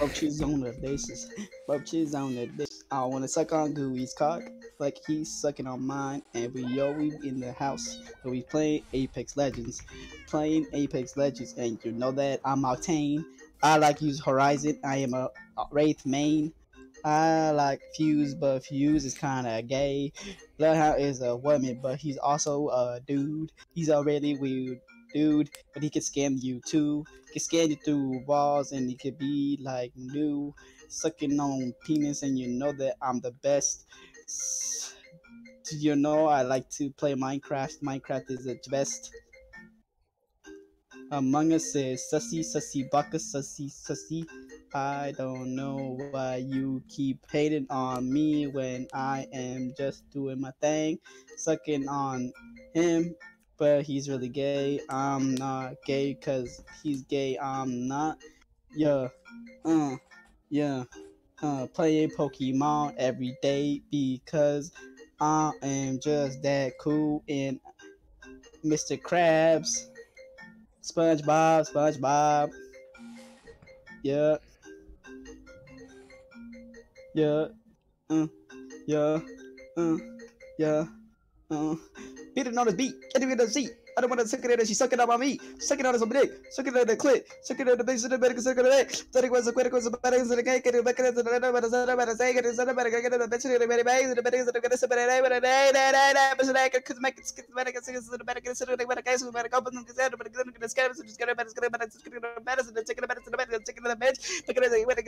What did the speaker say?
Roaches on the dishes. Roaches on the dish. I wanna suck on Gooey's cock like he's sucking on mine. And we yo we in the house. And we playing Apex Legends. Playing Apex Legends. And you know that I'm Octane. I like use Horizon. I am a Wraith main. I like Fuse, but Fuse is kind of gay. Bloodhound is a woman, but he's also a dude. He's a really weird dude, but he can scam you too. He can scan you through walls, and he could be like new, sucking on penis, and you know that I'm the best. You know I like to play Minecraft? Minecraft is the best. Among Us says sussy, sussy, baka, sussy, sussy. I don't know why you keep hating on me when I am just doing my thing, sucking on him, but he's really gay. I'm not gay cause he's gay. I'm not. Yeah, uh, yeah, uh, playing Pokemon every day because I am just that cool and Mr. Krabs. SpongeBob, SpongeBob. Yeah. Yeah. Uh. Yeah. Uh. Yeah. Uh. Beat it on his beat. Get him in the seat. I don't want to suck it in. She's sucking up on me. Sucking on his dick. Sucking on the clit. Sucking on the base of the medical on it. Studying was a critical was a better than the cake. Getting back into the but it's to say it. It's not about to get the bitch in the very base. The better is going to say, but I but I I but I could make it the medical singers the better consider the better case the and consider, but it's going to get scam. So just get a better, get a better, get a better, and taking a better to the better, taking the bench. Look at it.